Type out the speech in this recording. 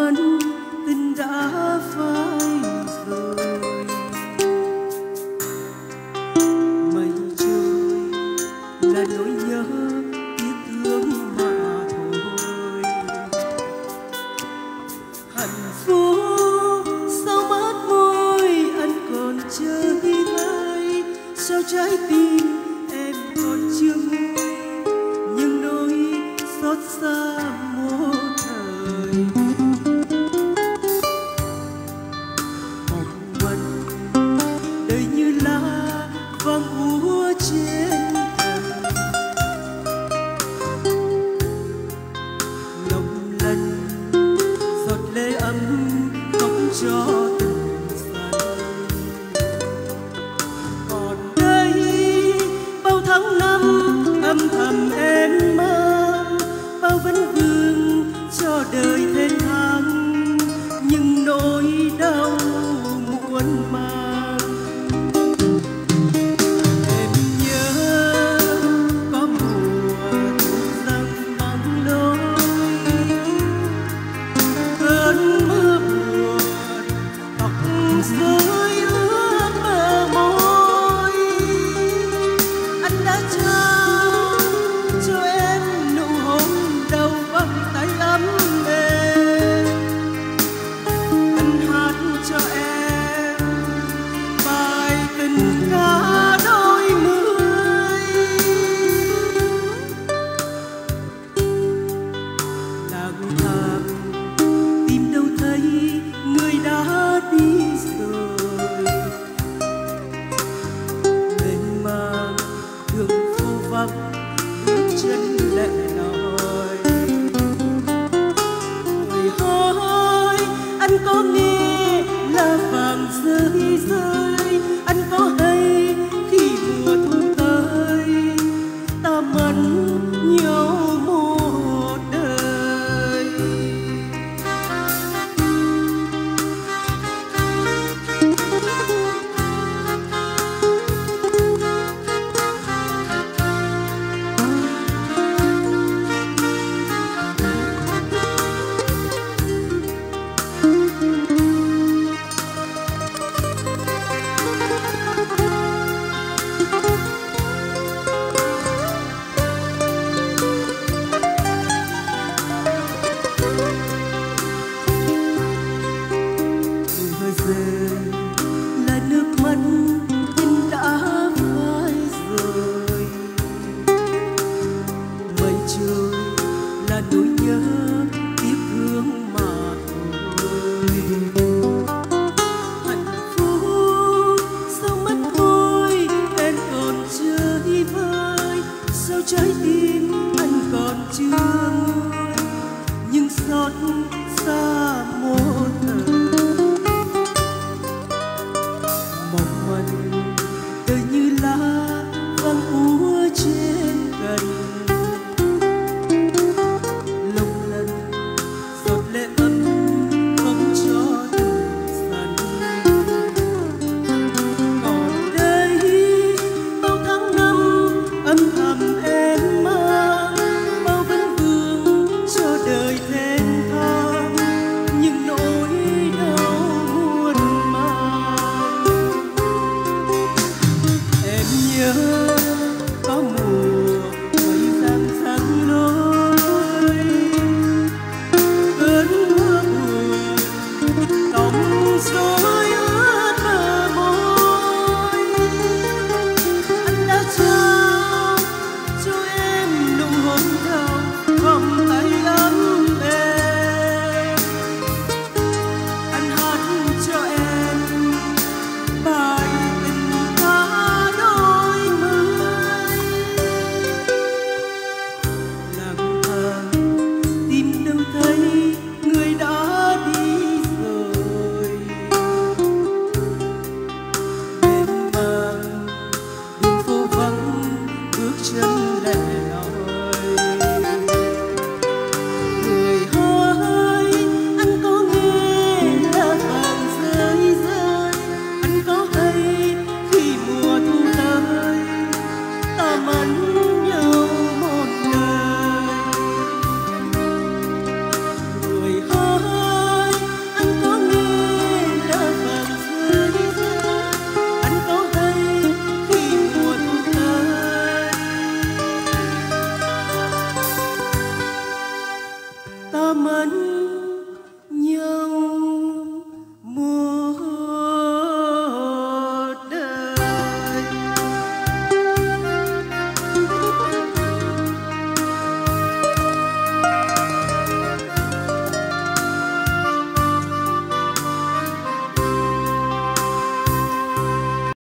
mắt tình đã phai. đời như lá vang úa trên thềm. Lòng lần giọt lệ ấm không cho amấn